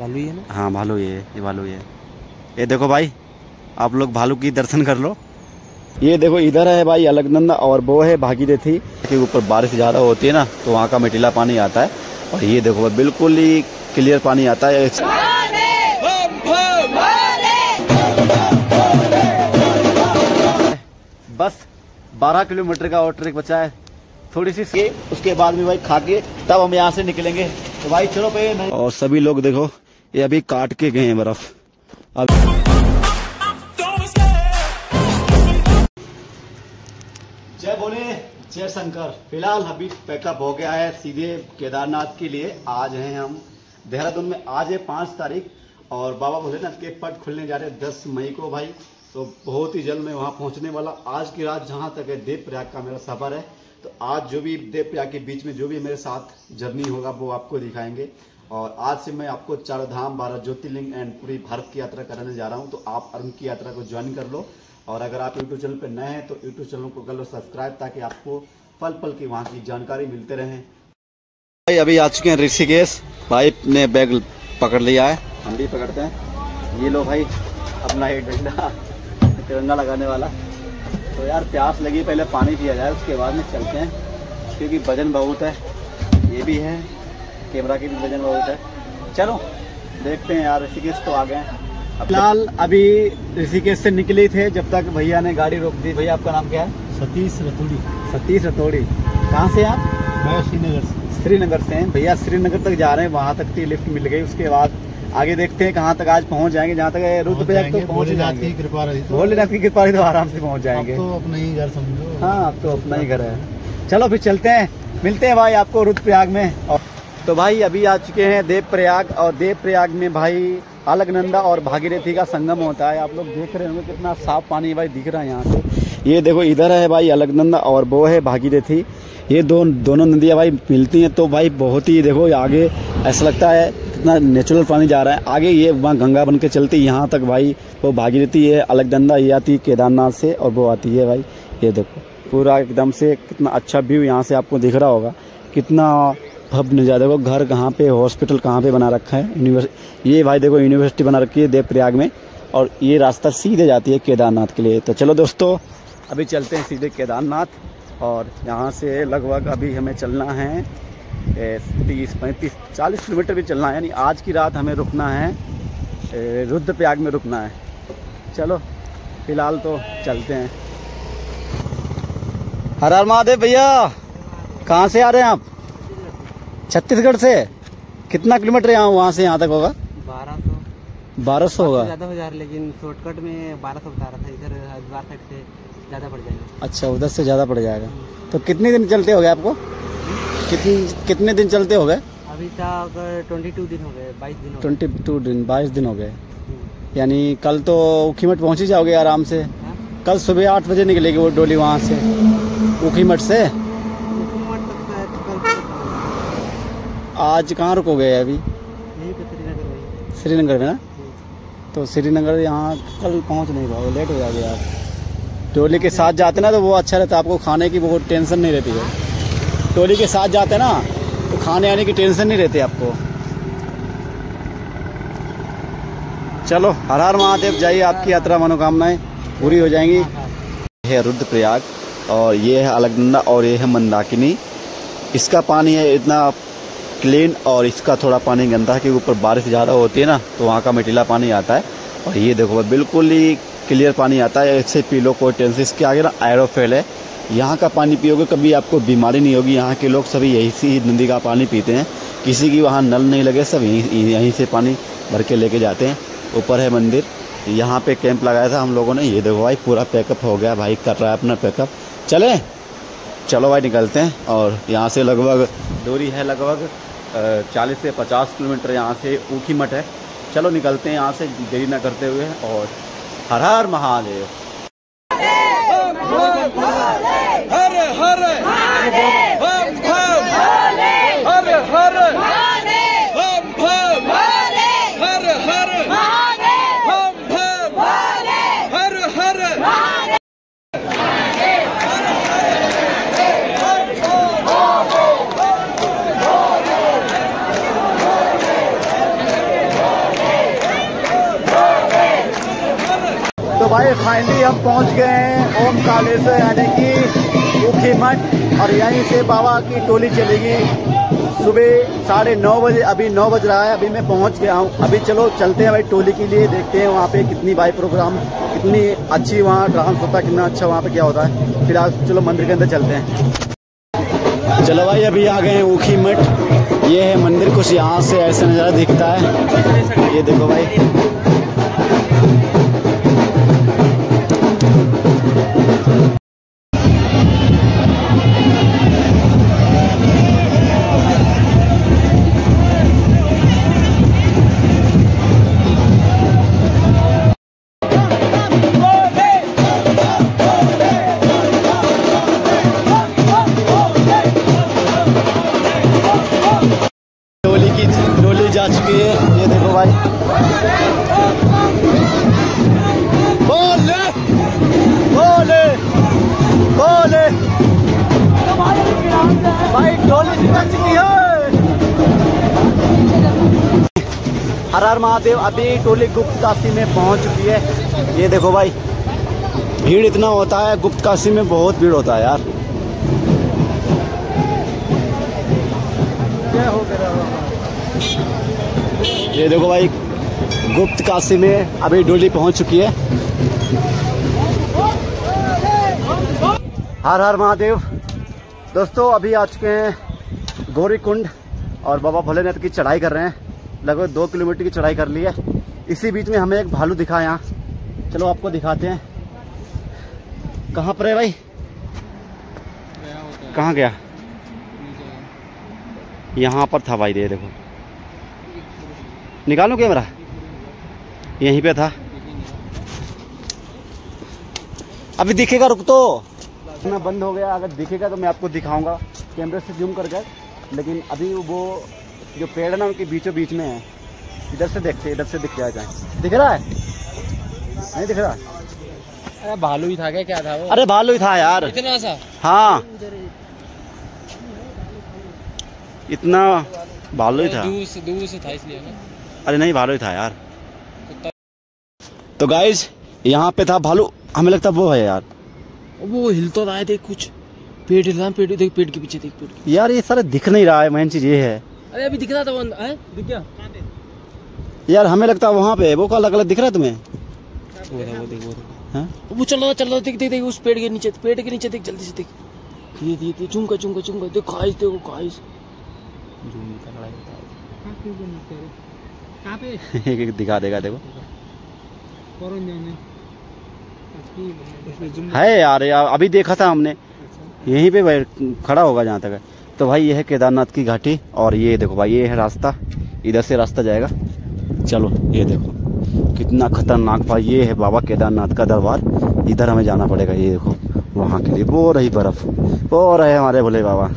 भालू ही है ना? हाँ भालू ये ये भालू ये ये देखो भाई आप लोग भालू की दर्शन कर लो। ये देखो इधर है भाई अलकनंदा और वो है भागीरथी के ऊपर बारिश ज़्यादा होती है ना तो वहाँ का मिटीला पानी आता है। और ये देखो बिल्कुल ही क्लियर पानी आता है। बस 12 किलोमीटर का और ट्रैक बचा है। थोड़ी सी उसके बाद में भाई खा के तब हम यहाँ से निकलेंगे। तो भाई चलो पे और सभी लोग देखो ये अभी काट के गए हैं बर्फ़। अब जय बोले, जय शंकर। फ़िलहाल अभी पैकअप हो गया है सीधे केदारनाथ के लिए। आज हैं हम देहरादून में। आज है पाँच तारीख और बाबा भोलेनाथ के पट खुलने जा रहे हैं दस मई को भाई। तो बहुत ही जल्द मैं वहाँ पहुँचने वाला आज की रात जहाँ तक है देव प्रयाग का मेरा सफ़र है। तो आज जो भी देव प्रयाग के बीच में जो भी मेरे साथ जर्नी होगा, वो आपको दिखाएँगे। और आज से मैं आपको चार धाम बारह ज्योतिर्लिंग एंड पूरी भारत की यात्रा कराने जा रहा हूँ तो आप अरुण की यात्रा को ज्वाइन कर लो। और अगर आप यूट्यूब चैनल पर नए हैं तो यूट्यूब चैनल को कर लो सब्सक्राइब ताकि आपको पल पल की वहाँ की जानकारी मिलते रहे। भाई, अभी आ चुके हैं ऋषिकेश। भाई ने बैग पकड़ लिया है। हम भी पकड़ते हैं। ये लो भाई, अपना एक डंडा, तिरंगा लगाने वाला। तो यार, प्यास लगी, पहले पानी पिया जाए, उसके बाद में चलते हैं, क्योंकि वज़न बहुत है। ये भी है। कैमरा की भी वज़न बहुत है। चलो देखते हैं यार ऋषिकेश तो आ गए फ़िलहाल अभी ऋषिकेश से निकले थे जब तक भैया ने गाड़ी रोक दी। भैया आपका नाम क्या है? सतीश रतोड़ी। सतीश रतौड़ी। कहाँ से आप? मैं श्रीनगर से। श्रीनगर से हैं। भैया श्रीनगर तक जा रहे हैं वहाँ तक की लिफ्ट मिल गई। उसके बाद आगे देखते हैं कहाँ तक आज पहुँच जाएँगे। जहाँ तक रुद्रप्रयाग तो पहुँच ही जाएँगे। कृपा रही तो। भोलेनाथ की कृपा रही तो आराम से पहुँच जाएँगे। तो अपना ही घर समझो। हाँ अब तो अपना ही घर है। चलो फिर चलते हैं। मिलते हैं भाई आपको रुद्रप्रयाग में। और तो भाई, अभी आ चुके हैं देव प्रयाग और देव प्रयाग में भाई अलकनंदा और भागीरथी का संगम होता है। आप लोग देख रहे होंगे कितना साफ़ पानी भाई दिख रहा है यहाँ से। ये देखो, इधर है भाई अलकनंदा और वो है भागीरथी। ये दो, दोनों नदियाँ भाई मिलती हैं तो भाई बहुत ही देखो, आगे ऐसा लगता है कितना नेचुरल पानी जा रहा है। आगे ये वहाँ गंगा बन के चलती यहाँ तक भाई वो भागीरथी है अलकनंदा ये आती है केदारनाथ से और वो आती है भाई। ये देखो, पूरा एकदम से कितना अच्छा व्यू यहाँ से आपको दिख रहा होगा। कितना भव्य नज़ारा देखो घर कहाँ पे, हॉस्पिटल कहाँ पे बना रखा है यूनिवर्सिटी ये भाई देखो, यूनिवर्सिटी बना रखी है देवप्रयाग में, और ये रास्ता सीधे जाती है केदारनाथ के लिए। तो चलो दोस्तों, अभी चलते हैं सीधे केदारनाथ, और यहाँ से लगभग अभी हमें चलना है तीस, पैंतीस, चालीस किलोमीटर भी चलना है, यानी आज की रात हमें रुकना है रुद्रप्रयाग में रुकना है। चलो, फ़िलहाल तो चलते हैं। हर हर महादेव भैया, कहाँ से आ रहे हैं आप? छत्तीसगढ़ से? कितना किलोमीटर यहाँ वहाँ से यहाँ तक होगा? बारह सौ। बारह सौ होगा। ज़्यादा हो जा रहा लेकिन शॉर्टकट में बारह सौ बता रहा था। इधर हरिद्वार साइड से ज़्यादा पड़ जाएगा। अच्छा उधर से ज़्यादा पड़ जाएगा। तो कितने दिन चलते हो गए आपको? कितने कितने दिन चलते हो गए अभी तक ट्वेंटी टू दिन हो गए बाईस दिन ट्वेंटी टू दिन बाईस दिन हो गए। हम्म। यानी कल तो उखीमठ पहुँच ही जाओगे आराम से। हाँ? कल सुबह आठ बजे निकलेगी वो डोली वहाँ से उखीमठ से उखीमठ तक शायद कल तक पहुंचेगा। आज कहाँ रुकोगे अभी? श्रीनगर श्रीनगर में ना। तो श्रीनगर यहाँ कल पहुँच नहीं पाओगे लेट हो जाओगे आप। टोली के साथ जाते ना तो वो अच्छा रहता है आपको खाने की बहुत टेंशन नहीं रहती है। टोली के साथ जाते ना तो खाने आने की टेंशन नहीं रहती आपको। चलो हर हर महादेव जाइए आपकी यात्रा मनोकामनाएँ पूरी हो जाएँगी। ये है रुद्रप्रयाग और ये है अलकनंदा और ये है मंदाकिनी। इसका पानी है इतना क्लीन और इसका थोड़ा पानी गंदा है, क्योंकि ऊपर बारिश ज़्यादा होती है ना तो वहाँ का मिटीला पानी आता है। और ये देखो बिल्कुल ही क्लियर पानी आता है। इससे पी लो कोई टेंशन इसके आगे ना एरोफेल है। यहाँ का पानी पियोगे कभी आपको बीमारी नहीं होगी। यहाँ के लोग सभी यही से ही नदी का पानी पीते हैं। किसी की वहाँ नल नहीं लगे, सब यहीं यहीं से पानी भर के लेके जाते हैं। ऊपर है मंदिर। यहाँ पे कैंप लगाया था हम लोगों ने। ये देखो भाई, पूरा पैकअप हो गया। भाई कर रहा है अपना पैकअप। चले? चलो भाई, निकलते हैं। और यहाँ से लगभग, दूरी है लगभग चालीस से पचास किलोमीटर यहाँ से ऊखी मठ है। चलो निकलते हैं यहाँ से देरी ना करते हुए और हर हर महादेव। भाई फाइनली हम पहुँच गए हैं ओम कालेश्वर, यानी कि ऊखी मठ। और यहीं से बाबा की टोली चलेगी। सुबह साढ़े नौ बजे, अभी नौ बज रहा है, अभी मैं पहुँच गया हूँ। अभी चलो, चलते हैं भाई टोली के लिए, देखते हैं वहाँ पे कितनी भाई प्रोग्राम कितनी अच्छी वहाँ डांस होता कितना अच्छा वहाँ पे क्या होता है। फिर फ़िलहाल चलो मंदिर के अंदर चलते हैं। चलो भाई, अभी आ गए हैं ऊखी मठ। ये है मंदिर, कुछ यहाँ से ऐसा नज़ारा दिखता है। ये देखो भाई। जा चुकी है। ये देखो भाई। है। हर हर महादेव अभी टोली गुप्त काशी में पहुँच चुकी है। ये देखो भाई। भीड़ इतना होता है, गुप्त काशी में बहुत भीड़ होता है यार। ये देखो भाई, गुप्त काशी में अभी डोली पहुँच चुकी है। हर हर महादेव। दोस्तों, अभी आ चुके हैं गौरी कुंड और बाबा भोलेनाथ की चढ़ाई कर रहे हैं। लगभग दो किलोमीटर की चढ़ाई कर ली है। इसी बीच में हमें एक भालू दिखा यहाँ। चलो, आपको दिखाते हैं। कहाँ पर है भाई? कहाँ गया? यहाँ पर था भाई दे देखो। निकालू कैमरा। यहीं पे था। अभी दिखेगा रुक तो। मैं बंद हो गया। अगर दिखेगा तो मैं आपको दिखाऊँगा। कैमरे से जूम कर गए। लेकिन अभी वो जो पेड़ है ना उनके बीचों बीच में है। इधर से देखते इधर से दिख जाए। दिख रहा है? नहीं दिख रहा? अरे भालू ही था क्या? क्या था वो? अरे भालू ही था यार। इतना सा? हाँ। इतना भालू ही था। दूर से दूर से था इसलिए ना। अरे नहीं भालू ही था यार। तो गाइज़ यहाँ पे था भालू। हमें लगता वो है यार। वो हिल तो रहा है देख कुछ। पेड़ हिल रहा है पेड़ देख पेड़ के पीछे देख पेड़ यार ये सारा दिख नहीं रहा है मेन चीज़ ये है। अरे अभी दिख रहा था वो हैं? दिख गया? यार हमें लगता है वहाँ पे वो का अलग अलग दिख रहा है तुम्हें? वो था वो देख वो देख। हाँ? वो चल रहा चल रहा देख देख देख उस पेड़ के नीचे पेड़ के नीचे देख जल्दी से देख। ये ये ये चुंगा चुंगा चुंगा। देख खाइस देखो खाइस जूम कर है एक एक दिखा देगा देखो। है यार यार अभी देखा था हमने। यहीं पे बैठ- खड़ा होगा जहाँ तक है। तो भाई ये है केदारनाथ की घाटी और ये देखो भाई ये है रास्ता। इधर से रास्ता जाएगा। चलो ये देखो। कितना खतरनाक भाई ये है बाबा केदारनाथ का दरबार। इधर हमें जाना पड़ेगा ये देखो। वहाँ के लिए वो रही बर्फ़। वो रहे हमारे भोले बाबा।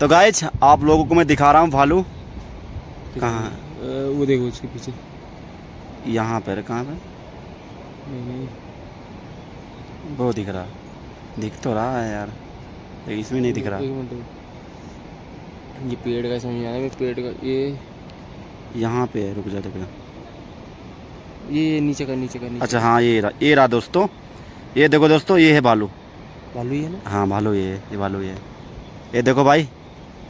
तो गाइज़ आप लोगों को मैं दिखा रहा हूँ भालू। कहाँ वो देखो उसके पीछे। यहाँ पर कहाँ पे नहीं वो दिख रहा। दिख तो रहा है यार इसमें नहीं दिख रहा। ये पेड़ का समझ आ रहा है पेड़ का ये यहाँ पे है रुक जा ये नीचे का नीचे का नीचे अच्छा हाँ ये रहा ये रहा दोस्तों। ये देखो दोस्तों ये है भालू। भालू ही है ना? हाँ भालू ये है ये भालू ये है। ये देखो भाई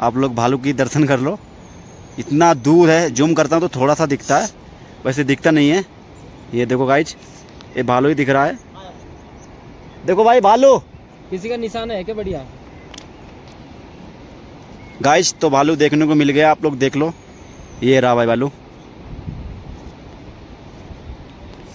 आप लोग भालू की दर्शन कर लो। इतना दूर है जूम करता हूँ तो थोड़ा सा दिखता है वैसे दिखता नहीं है। ये देखो गाइज़ ये भालू ही दिख रहा है। देखो भाई भालू! किसी का निशान है क्या बढ़िया? गाइज़ तो भालू देखने को मिल गया आप लोग देख लो। ये रहा भाई भालू।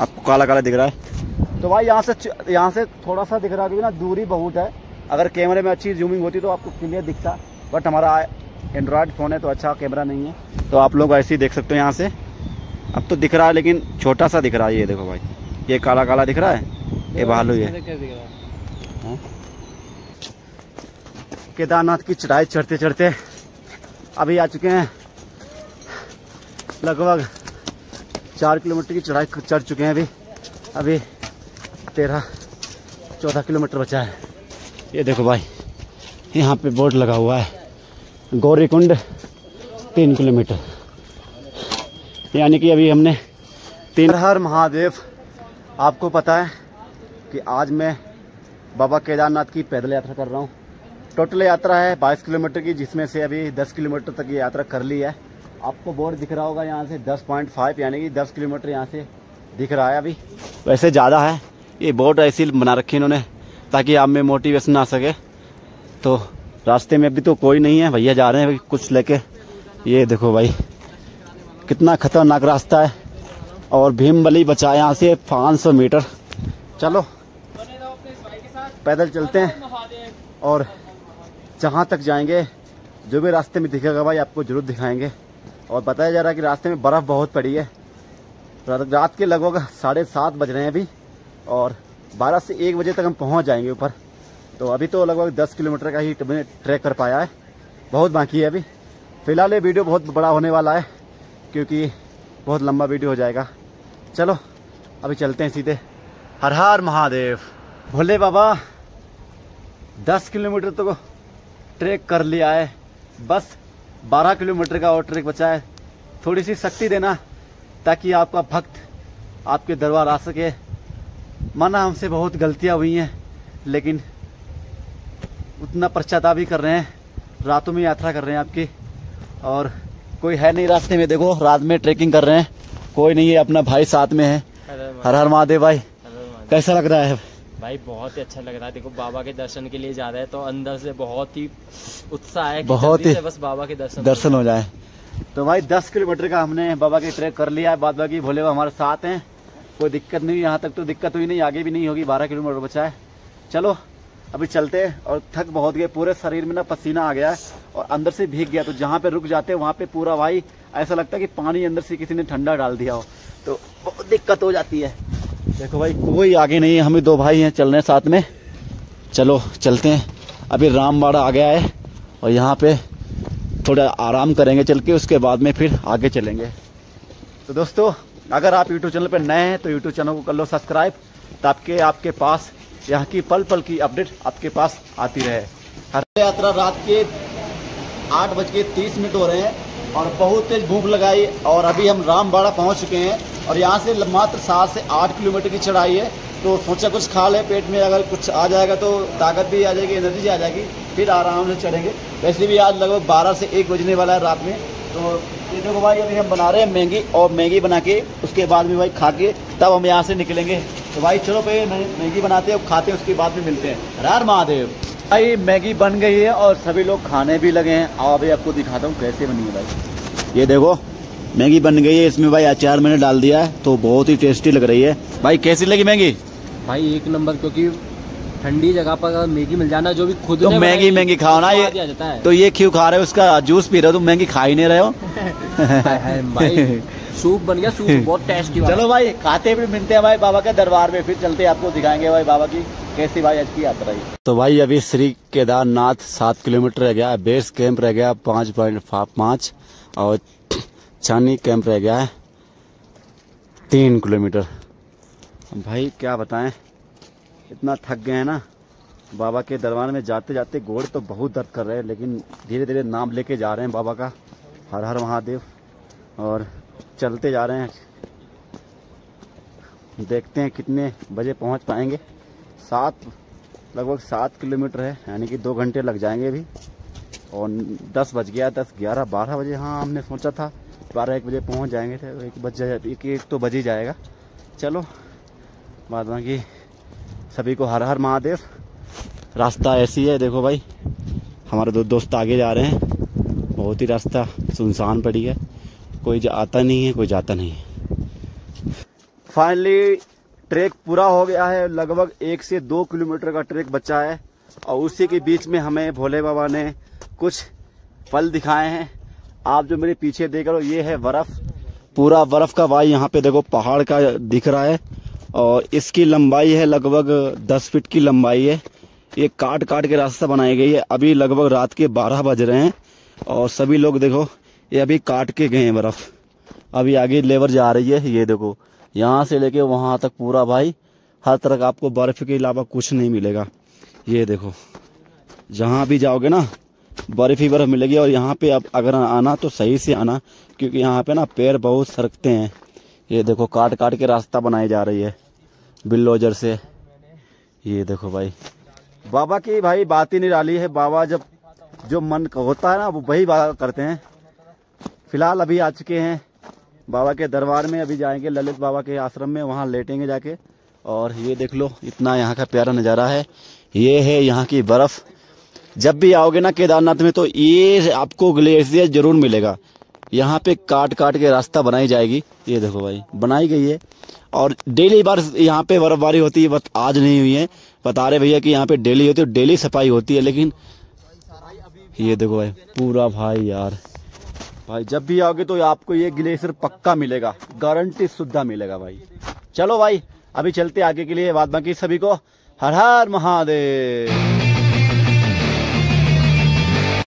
आपको काला काला दिख रहा है। तो भाई यहाँ से यहाँ से थोड़ा सा दिख रहा है क्योंकि ना दूरी बहुत है। अगर कैमरे में अच्छी जूमिंग होती तो आपको क्लियर दिखता बट हमारा एंड्रॉयड फ़ोन है तो अच्छा कैमरा नहीं है। तो आप लोग ऐसे ही देख सकते हो यहाँ से। अब तो दिख रहा है लेकिन छोटा सा दिख रहा है ये देखो भाई। ये काला काला दिख रहा है? ये भालू ही है? है? केदारनाथ की चढ़ाई चढ़ते चढ़ते अभी आ चुके हैं। लगभग चार किलोमीटर की चढ़ाई चढ़ चुके हैं अभी। अभी तेरह चौदह किलोमीटर बचा है। ये देखो भाई यहाँ पे बोर्ड लगा हुआ है। गौरी कुंड तीन किलोमीटर। यानी कि अभी हमने तीन हर महादेव, आपको पता है कि आज मैं बाबा केदारनाथ की पैदल यात्रा कर रहा हूँ। टोटल यात्रा है 22 किलोमीटर की, जिसमें से अभी 10 किलोमीटर तक ये यात्रा कर ली है। आपको बोर्ड दिख रहा होगा यहाँ से 10.5 यानी कि 10 किलोमीटर यहाँ से दिख रहा है अभी। वैसे ज़्यादा है, ये बोर्ड ऐसी बना रखी इन्होंने, ताकि आप में मोटिवेशन आ सके। तो रास्ते में अभी तो कोई नहीं है, भैया जा रहे हैं कुछ लेके। ये देखो भाई, कितना खतरनाक रास्ता है। और भीमबली बचा है यहाँ से 500 मीटर। चलो, पैदल चलते हैं। और जहाँ तक जाएँगे, जो भी रास्ते में दिखेगा भाई, आपको ज़रूर दिखाएँगे। और बताया जा रहा है कि रास्ते में बर्फ़ बहुत पड़ी है। रात के लगभग साढ़े सात बज रहे हैं अभी। और बारह से एक बजे तक हम पहुँच जाएँगे ऊपर। तो अभी तो लगभग दस किलोमीटर का ही ट्रैक कर पाया है। बहुत बाकी है अभी। फ़िलहाल ये वीडियो बहुत बड़ा होने वाला है, क्योंकि बहुत लंबा वीडियो हो जाएगा। चलो, अभी चलते हैं सीधे। हर हर महादेव। भोले बाबा, दस किलोमीटर तो ट्रैक कर लिया है। बस बारह किलोमीटर का और ट्रैक बचा है। थोड़ी सी शक्ति देना, ताकि आपका भक्त आपके दरबार आ सके। माना हमसे बहुत गलतियाँ हुई हैं, लेकिन उतना पश्चाताप भी कर रहे हैं। रातों में यात्रा कर रहे हैं आपकी। और कोई है नहीं रास्ते में देखो रात में ट्रैकिंग कर रहे हैं। कोई नहीं है अपना भाई साथ में है। हर हर महादेव भाई। कैसा लग रहा है? भाई बहुत ही अच्छा लग रहा है। देखो बाबा के दर्शन के लिए जा रहे हैं तो अंदर से बहुत ही उत्साह है बहुत ही- बस बाबा के दर्शन दर्शन हो जाए। तो भाई दस किलोमीटर का हमने बाबा के ट्रैक कर लिया। है बाद बाकी भोले बाबा हमारे साथ हैं। कोई दिक्कत नहीं यहाँ तक तो दिक्कत हुई नहीं आगे भी नहीं होगी। बारह किलोमीटर बचा है। चलो अभी चलते और थक बहुत गए, पूरे शरीर में ना पसीना आ गया है और अंदर से भीग गया। तो जहाँ पे रुक जाते हैं, वहाँ पे पूरा भाई, ऐसा लगता है कि पानी अंदर से किसी ने ठंडा डाल दिया हो। तो बहुत दिक्कत हो जाती है। देखो भाई, कोई आगे नहीं है, हम दो भाई हैं, चल रहे हैं साथ में। चलो, चलते हैं। अभी रामबाड़ा आ गया है और यहाँ पे थोड़ा आराम करेंगे चल के, उसके बाद में फिर आगे चलेंगे। तो दोस्तों, अगर आप यूट्यूब चैनल पर नए हैं तो यूट्यूब चैनल को कर लो सब्सक्राइब, ताकि आपके पास यहाँ की पल पल की अपडेट आपके पास आती रहे। हर यात्रा रात के आठ बज के तीस मिनट हो रहे हैं और बहुत तेज भूख लगाई और अभी हम रामबाड़ा पहुँच चुके हैं और यहाँ से मात्र सात से आठ किलोमीटर की चढ़ाई है। तो सोचा कुछ खा ले, पेट में अगर कुछ आ जाएगा तो ताकत भी आ जाएगी, एनर्जी आ जाएगी, फिर आराम से चढ़ेंगे। वैसे भी आज लगभग बारह से एक बजने वाला है रात में। तो ये देखो भाई, अभी हम बना रहे हैं मैगी और मैगी बना के, उसके बाद में भाई खा के तब हम यहाँ से निकलेंगे। तो भाई चलो भाई मैगी बनाते हैं खाते हैं उसके बाद में मिलते हैं। रार महादेव। भाई मैगी बन गई है और सभी लोग खाने भी लगे हैं। आओ अभी आपको दिखाता हूँ कैसे बनी है भाई। ये देखो मैगी बन गई है इसमें भाई अचार मैंने डाल दिया है तो बहुत ही टेस्टी लग रही है। भाई कैसी लगी मैगी? भाई एक नंबर क्योंकि ठंडी जगह पर मैगी मिल जाना जो भी खुद तो मैगी मैगी खाओ ना आ ये तो ये क्यों खा रहे हो? उसका जूस पी रहे हो तुम मैगी खा ही नहीं रहे हो। भाई सूप बन गया सूप बहुत टेस्टी चलो भाई खाते भी मिलते हैं भाई बाबा के दरबार में फिर चलते हैं आपको दिखाएँगे भाई बाबा की कैसी भाई आज की यात्रा है। तो भाई अभी श्री केदारनाथ सात किलोमीटर रह गया बेस कैंप रह गया पाँच पॉइंट पाँच और छानी कैंप रह गया है तीन किलोमीटर। भाई क्या बताएँ इतना थक गए हैं ना बाबा के दरबार में जाते जाते घोड़ तो बहुत दर्द कर रहे हैं लेकिन धीरे धीरे नाम लेके जा रहे हैं बाबा का हर हर महादेव और चलते जा रहे हैं। देखते हैं कितने बजे पहुँच पाएँगे। सात, लगभग सात किलोमीटर है, यानी कि दो घंटे लग जाएँगे अभी। और दस बज गया, दस ग्यारह, बारह बजे हाँ हमने सोचा था बारह, एक बजे पहुँच जाएँगे थे, एक बज जाए एक एक तो बज ही जाएगा। चलो बाद बाकी सभी को हर हर महादेव। रास्ता ऐसी है, देखो भाई, हमारे दो दोस्त आगे जा रहे हैं। बहुत ही रास्ता सुनसान पड़ी है। कोई आता नहीं है, कोई जाता नहीं है। फाइनली ट्रैक पूरा हो गया है। लगभग एक से दो किलोमीटर का ट्रैक बचा है। और उसी के बीच में हमें भोले बाबा ने कुछ फल दिखाए हैं। आप जो मेरे पीछे देख रहे हो, ये है बर्फ़। पूरा बर्फ़ का भाई यहाँ पे देखो, पहाड़ का दिख रहा है। और इसकी लंबाई है लगभग दस फीट की लंबाई है। ये काट काट के रास्ता बनाई गई है। अभी लगभग रात के बारह बज रहे हैं। और सभी लोग देखो ये अभी काट के गए हैं बर्फ़। अभी आगे लेबर जा रही है, ये देखो। यहाँ से लेके वहाँ तक पूरा भाई, हर तरह आपको बर्फ़ के अलावा कुछ नहीं मिलेगा। ये देखो, जहाँ भी जाओगे ना, बर्फ़ ही बर्फ़ मिलेगी। और यहाँ पे अब अगर आना तो सही से आना, क्योंकि यहाँ पे ना पेड़ बहुत सरकते हैं। ये देखो काट काट के रास्ता बनाई जा रही है बिल्लोजर से। ये देखो भाई, बाबा की भाई बात ही निराली है। बाबा जब, जो मन होता है ना, वो वही बात करते हैं। फ़िलहाल अभी आ चुके हैं बाबा के दरबार में, अभी जाएँगे ललित बाबा के आश्रम में, वहाँ लेटेंगे जाके। और ये देख लो, इतना यहाँ का प्यारा नज़ारा है। ये है यहाँ की बर्फ़। जब भी आओगे ना केदारनाथ में तो ये आपको ग्लेशियर ज़रूर मिलेगा। यहाँ पे काट काट के रास्ता बनाई जाएगी। ये देखो भाई, बनाई गई है। और डेली बार यहाँ पे बर्फबारी होती है, बस आज नहीं हुई है। बता रहे भैया कि यहाँ पे डेली होती है, डेली सफ़ाई होती है, लेकिन ये देखो भाई, पूरा भाई यार। भाई, जब भी आओगे तो आपको ये ग्लेशियर पक्का मिलेगा। गारंटी सुद्धा मिलेगा भाई। चलो भाई, अभी चलते आगे के लिए, बाद बाकी सभी को। हर हर महादेव।